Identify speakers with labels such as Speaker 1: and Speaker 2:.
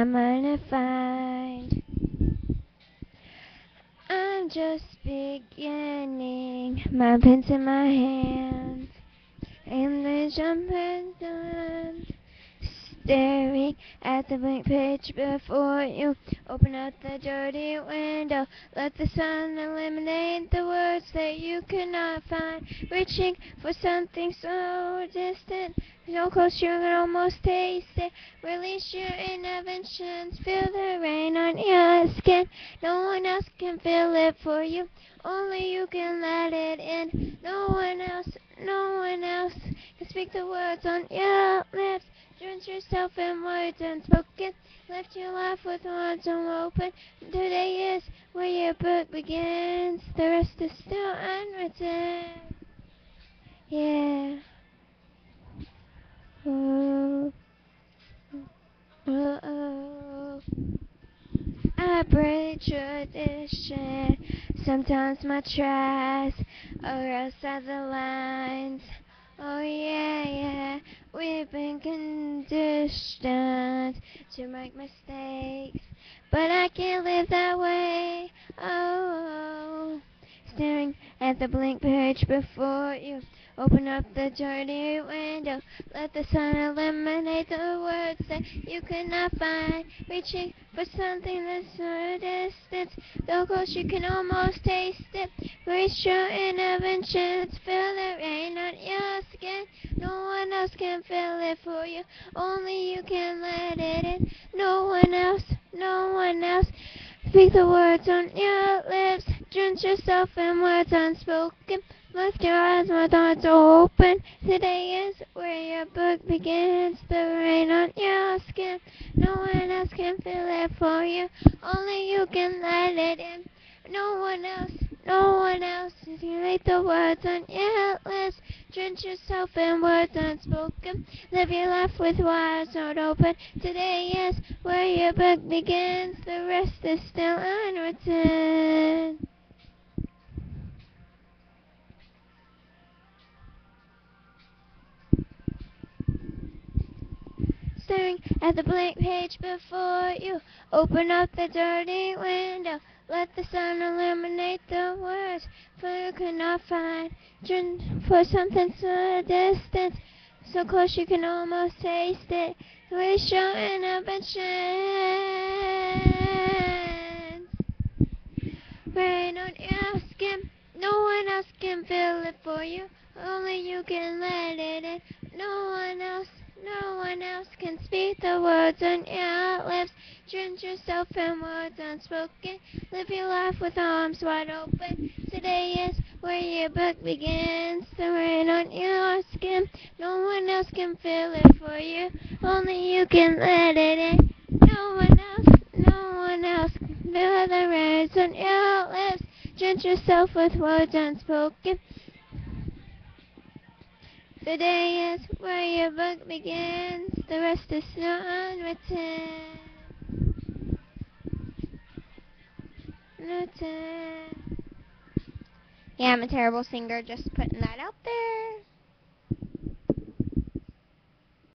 Speaker 1: I'm gonna find. I'm just beginning, my pen's in my hand, and the jumping done. Staring at the blank page before you, open up the dirty window. Let the sun eliminate the words that you cannot find. Reaching for something so distant, you can almost taste it. Release your inventions. feel the rain on your skin. No one else can feel it for you, only you can let it in. No one else, no one else can speak the words on your lips. Drench yourself in words unspoken. Lift your life with words unopened. Today is where your book begins. The rest is still unwritten. Yeah. Oh. I break tradition. Sometimes my tries are outside the lines. Oh yeah, yeah. We've been conditioned to make mistakes, but I can't live that way. Oh, staring at the blank page before you. Open up the dirty window. Let the sun eliminate the words that you cannot find. Reaching for something that's so distant. So close you can almost taste it. Reach your interventions. Feel the rain on your skin. No one else can feel it for you. Only you can let it in. No one else, no one else. Speak the words on your lips. Drench yourself in words unspoken. Lift your eyes, my thoughts are open. Today is where your book begins. The rain on your skin. No one else can feel it for you. Only you can let it in. No one else, no one else. If You write the words on your lips. Drench yourself in words unspoken. Live your life with wires not open. Today is where your book begins. The rest is still unwritten. Staring at the blank page before you. Open up the dirty window. Let the sun illuminate the words, for you cannot find. Turn for something so distant, so close you can almost taste it. Waste your inhibitions. Rain on your skin. No one else can feel it for you. Only you can let it in. No one else. No one else can speak the words on your lips. Drench yourself in words unspoken. Live your life with arms wide open. Today is where your book begins. The rain on your skin. No one else can feel it for you. Only you can let it in. No one else, no one else can feel the rain on your lips. Drench yourself with words unspoken. Today is where your book begins. The rest is still unwritten. Written. Yeah, I'm a terrible singer. Just putting that out there.